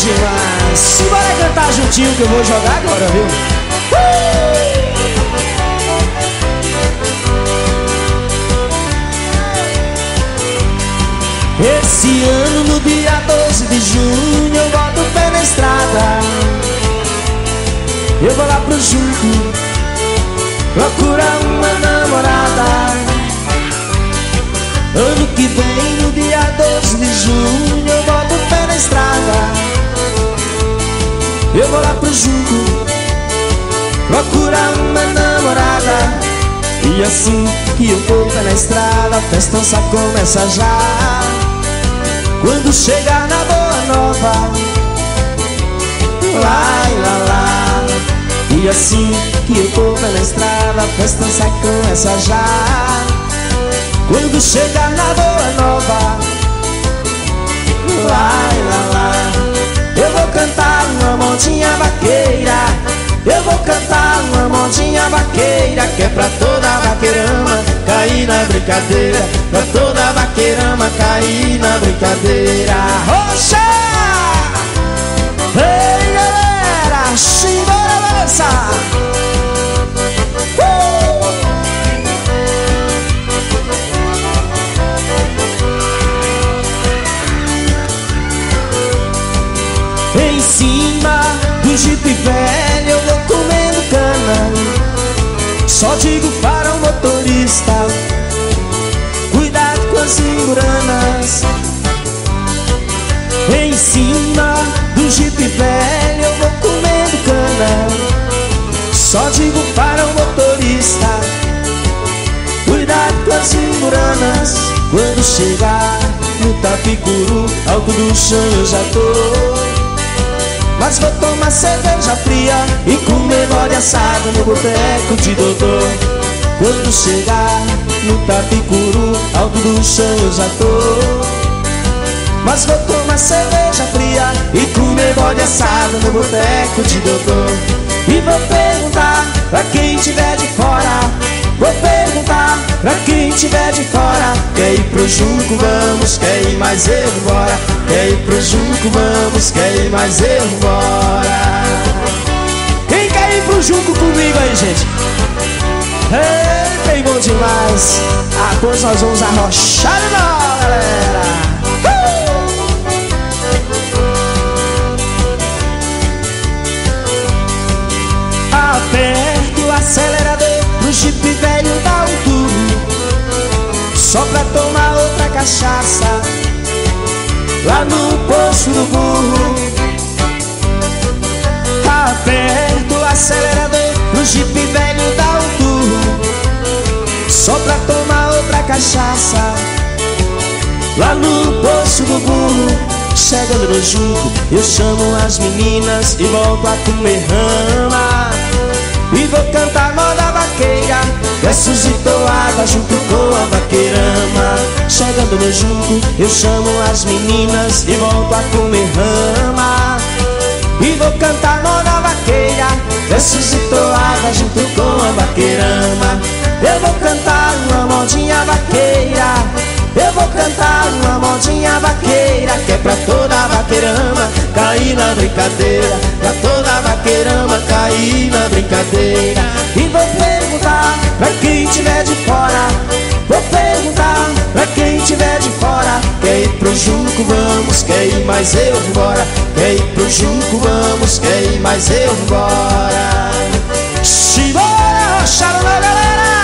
demais. Simbora cantar juntinho que eu vou jogar agora, viu? Esse ano, no dia Eu vou lá pro Junco, procurar uma namorada. E assim que eu pé na estrada, a festança começa já. Quando chegar na Boa Nova, lá, lá, lá. E assim que eu pé na estrada, a festança começa já. Quando chegar na Boa uma montinha vaqueira Eu vou cantar uma montinha vaqueira Que é pra toda vaqueirama cair na brincadeira Pra toda vaqueirama cair na brincadeira Roxa! Ei galera, simbora dançar! Em cima jipe velho eu vou comendo cana Só digo para o motorista Cuidado com as emburanas Em cima do jipe velho eu vou comendo cana Só digo para o motorista Cuidado com as emburanas Quando chegar no Tapicuru Alto do chão eu já tô mas vou tomar cerveja fria e comer mole assado no boteco de doutor Quando chegar no Tapicuru, alto do chão eu já tô. Mas vou tomar cerveja fria e comer mole assado no boteco de doutor E vou perguntar pra quem tiver de fora Vou perguntar pra quem tiver de fora Quer ir pro Junco, vamos, quer ir mais eu embora Quer ir pro Junco, vamos, quer ir mais eu embora Quem quer ir pro Junco comigo aí, gente? Ei, bem bom demais Ah, pois nós vamos arrochar de galera uh! Só pra tomar outra cachaça. Lá no poço do burro. Aperto o acelerador No jipe velho dá um tudo Só pra tomar outra cachaça. Lá no poço do burro. Chegando no junco Eu chamo as meninas E volto a comer rama. E vou cantar moda vaqueira. Ressuscitou água junto com vaqueirama Chegando no junco, eu chamo as meninas E volto a comer rama. E vou cantar moda vaqueira Ressuscitou água junto com a vaqueirama. Eu vou cantar uma modinha vaqueira. Eu vou cantar uma modinha vaqueira Que é pra toda vaqueirama cair na brincadeira. Pra toda vaqueirama cair na brincadeira. E vou perguntar pra quem tiver quer ir mais eu embora Quer ir pro Junco, vamos, quer ir mais eu embora Simbora, xarolão